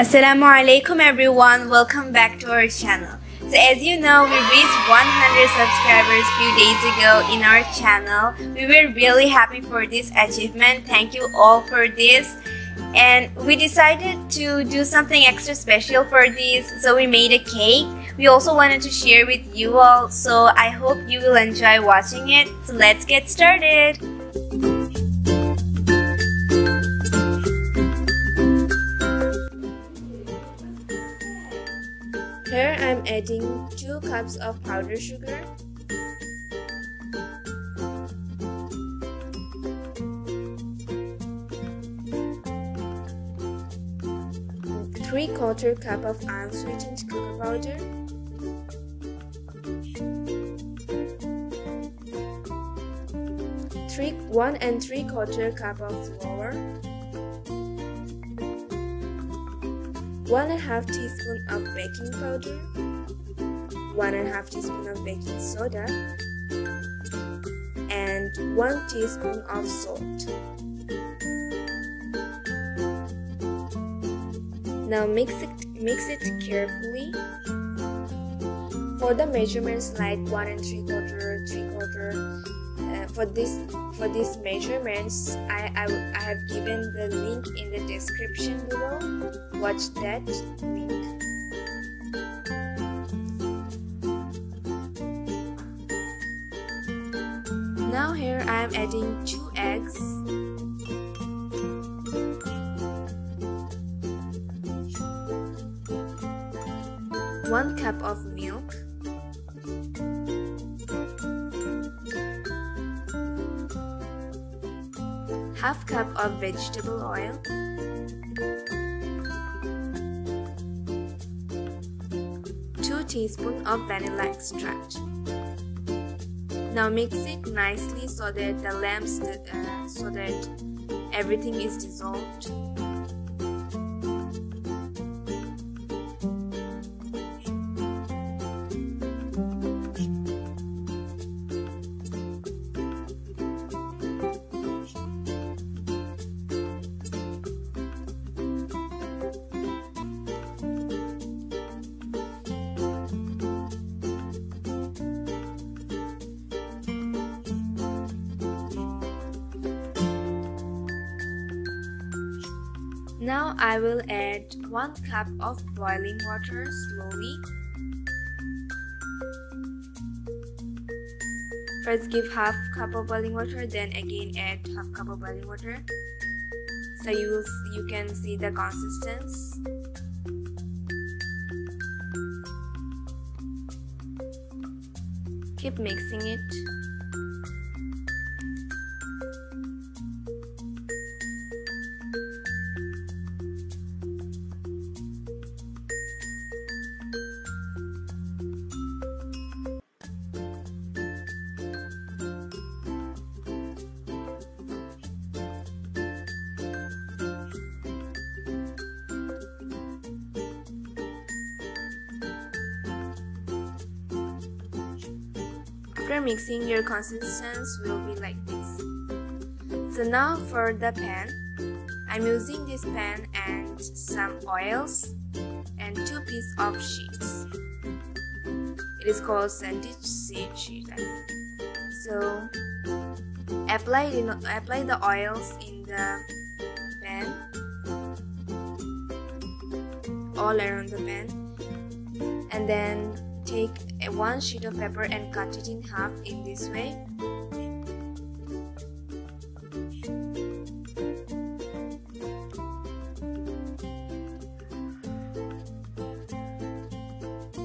Assalamu alaikum everyone, welcome back to our channel. So as you know, we reached 100 subscribers few days ago in our channel. We were really happy for this achievement. Thank you all for this. And we decided to do something extra special for this, so we made a cake. We also wanted to share with you all, so I hope you will enjoy watching it. So let's get started. Adding 2 cups of powdered sugar. Three quarter cup of unsweetened cocoa powder. Three one and three quarter cup of flour. 1 and half teaspoon of baking powder, 1 and half teaspoon of baking soda, and 1 teaspoon of salt. Now mix it mix it carefully. For the measurements like 1 and 3 quarter, 3 quarter, uh, for this for these measurements I, I, I have given the link in the description below. Watch that link. Now here I am adding two eggs half cup of vegetable oil, two teaspoons of vanilla extract. Now mix it nicely so that the lamps uh, so that everything is dissolved. Now I will add 1 cup of boiling water slowly. First give half cup of boiling water then again add half cup of boiling water. So you will you can see the consistency. Keep mixing it. After mixing, your consistency will be like this. So now for the pan, I'm using this pan and some oils and two pieces of sheets. It is called sandwich seed sheet. So apply apply the oils in the pan all around the pan and then take one sheet of paper and cut it in half in this way.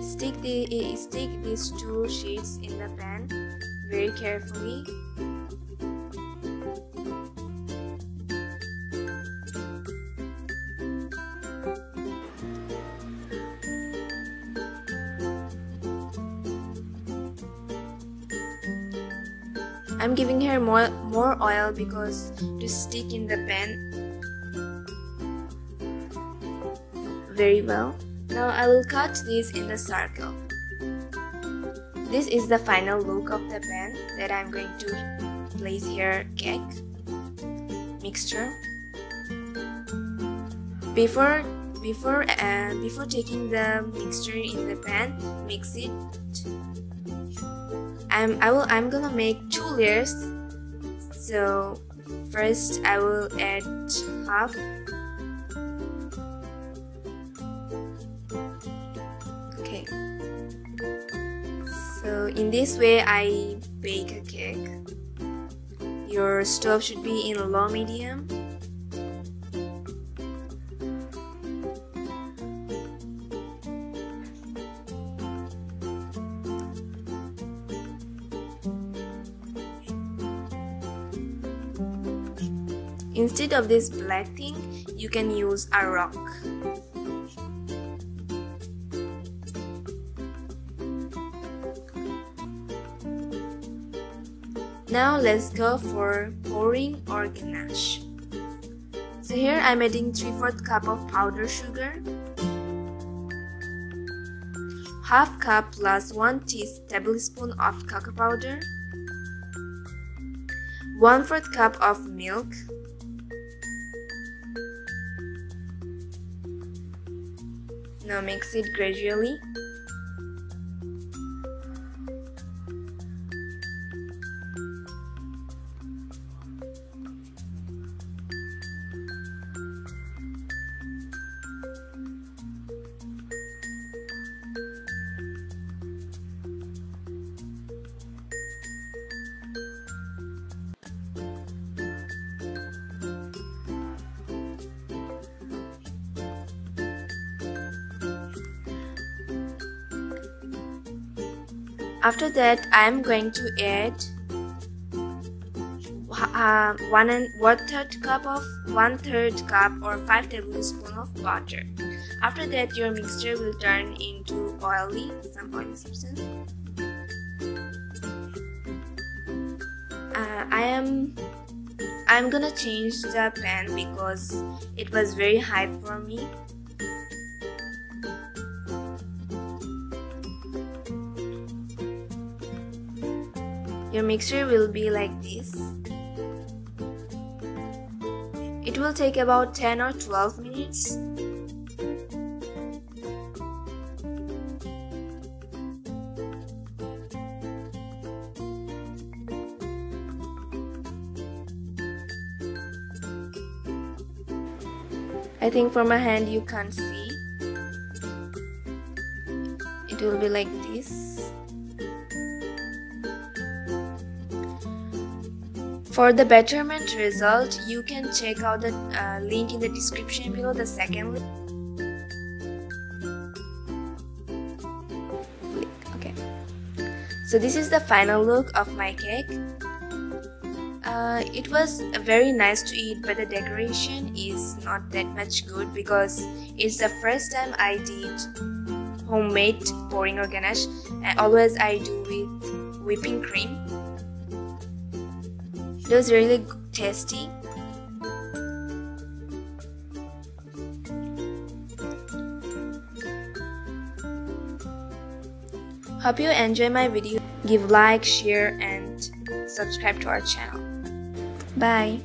Stick the eh, stick these two sheets in the pan very carefully I'm giving her more more oil because to stick in the pan very well. Now I will cut this in the circle. This is the final look of the pan that I'm going to place here cake mixture. Before before uh, before taking the mixture in the pan mix it I'm I will I'm gonna make two layers. So first I will add half. Okay. So in this way I bake a cake. Your stove should be in a low medium Instead of this black thing, you can use a rock. Now let's go for pouring or ganache. So here I'm adding 3 4 cup of powdered sugar, half cup plus 1 tablespoon of cocoa powder, 1 4 cup of milk, Now mix it gradually. After that, I am going to add uh, one and one third cup of one third cup or five tablespoon of water. After that, your mixture will turn into oily, some oily substance. Uh, I am I'm gonna change the pan because it was very high for me Your mixture will be like this. It will take about 10 or 12 minutes. I think for my hand you can't see. It will be like this. For the betterment result, you can check out the uh, link in the description below, the second link. Okay. So this is the final look of my cake. Uh, it was very nice to eat but the decoration is not that much good because it's the first time I did homemade pouring or ganache and always I do with whipping cream it was really tasty. Hope you enjoy my video. Give like, share and subscribe to our channel. Bye.